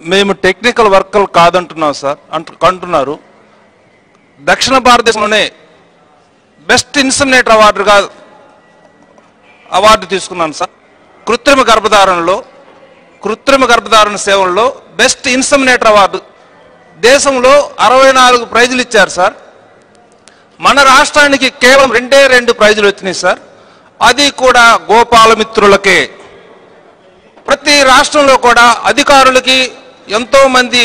మేము టెక్నికల్ వర్కర్లు కాదంటున్నాం సార్ అంటు అంటున్నారు దక్షిణ భారతదేశంలోనే బెస్ట్ ఇన్సమినేటర్ అవార్డుగా అవార్డు తీసుకున్నాను సార్. కృత్రిమ గర్భధారణలో కృత్రిమ గర్భధారణ సేవల్లో బెస్ట్ ఇన్సమినేటర్ అవార్డు దేశంలో అరవై నాలుగు ప్రైజులు ఇచ్చారు సార్. మన రాష్ట్రానికి కేవలం రెండే రెండు ప్రైజులు వచ్చినాయి సార్. అది కూడా గోపాలమిత్రులకే. ప్రతి రాష్ట్రంలో కూడా అధికారులకి ఎంతోమంది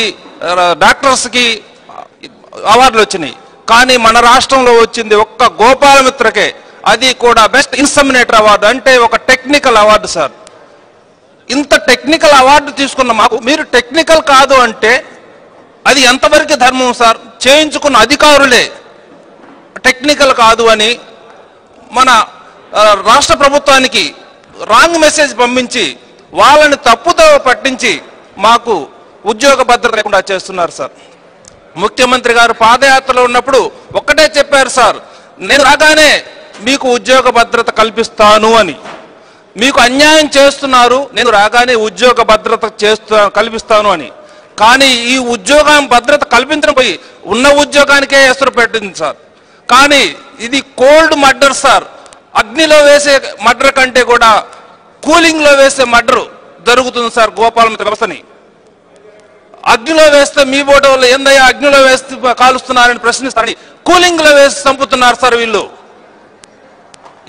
డాక్టర్స్కి అవార్డులు వచ్చినాయి. కానీ మన రాష్ట్రంలో వచ్చింది ఒక్క గోపాలమిత్రకే. అది కూడా బెస్ట్ ఇన్సమినేటర్ అవార్డు అంటే ఒక టెక్నికల్ అవార్డు సార్. ఇంత టెక్నికల్ అవార్డు తీసుకున్న మాకు మీరు టెక్నికల్ కాదు అంటే అది ఎంతవరకు ధర్మం సార్? చేయించుకున్న అధికారులే. టెక్నికల్ కాదు అని మన రాష్ట్ర ప్రభుత్వానికి రాంగ్ మెసేజ్ పంపించి వాళ్ళని తప్పుతో పట్టించి మాకు ఉద్యోగ భద్రత లేకుండా చేస్తున్నారు సార్. ముఖ్యమంత్రి గారు పాదయాత్రలో ఉన్నప్పుడు ఒక్కటే చెప్పారు సార్. నేను రాగానే మీకు ఉద్యోగ భద్రత కల్పిస్తాను అని. మీకు అన్యాయం చేస్తున్నారు నేను రాగానే ఉద్యోగ భద్రత చేస్తా కల్పిస్తాను అని. కానీ ఈ ఉద్యోగం భద్రత కల్పించడం పోయి ఉన్న ఉద్యోగానికే ఎసరు పెట్టింది సార్. కానీ ఇది కోల్డ్ మర్డర్ సార్. అగ్నిలో వేసే మర్డర్ కంటే కూడా కూలింగ్లో వేసే మర్డర్ జరుగుతుంది సార్ గోపాలమిత్ర వ్యవస్థని అగ్నిలో వేస్తే మీ బోటో వాళ్ళు ఏందయ్యా అగ్నిలో వేస్తే కాలుస్తున్నారని ప్రశ్నిస్తారని కూలింగ్లో వేసి చంపుతున్నారు సార్ వీళ్ళు.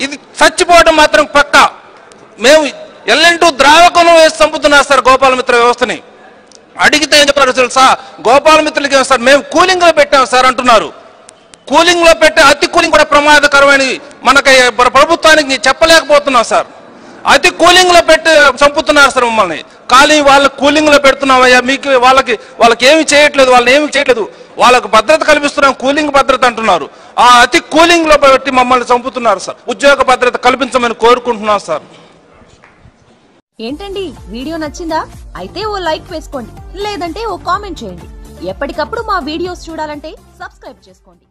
ఇది చచ్చిపోవడం మాత్రం పక్క. మేము ఎల్లంటూ ద్రావకంలో వేసి చంపుతున్నారు సార్ గోపాలమిత్ర వ్యవస్థని. అడిగితే ఏం చెప్తారు తెలుసా? గోపాలమిత్రులకి సార్ మేము కూలింగ్లో పెట్టాం సార్ అంటున్నారు. కూలింగ్లో పెట్టే అతి కూలింగ్ కూడా ప్రమాదకరమైనది మనకి ప్రభుత్వానికి చెప్పలేకపోతున్నాం సార్. అతి కూలింగ్లో పెట్టి చంపుతున్నారు సార్ మమ్మల్ని. కానీ వాళ్ళ కూలింగ్లో పెడుతున్నామయ్యా మీకు వాళ్ళకి వాళ్ళకి ఏమి చేయట్లేదు వాళ్ళని ఏమి చేయట్లేదు. వాళ్ళకు భద్రత కల్పిస్తున్నాం కూలింగ్ భద్రత అంటున్నారు. ఆ అతి కూలింగ్లో పెట్టి మమ్మల్ని చంపుతున్నారు సార్. ఉద్యోగ భద్రత కల్పించమని కోరుకుంటున్నాం సార్. ఏంటండి? వీడియో నచ్చిందా? అయితే ఓ లైక్ వేసుకోండి. లేదంటే ఓ కామెంట్ చేయండి. ఎప్పటికప్పుడు మా వీడియోస్ చూడాలంటే సబ్స్క్రైబ్ చేసుకోండి.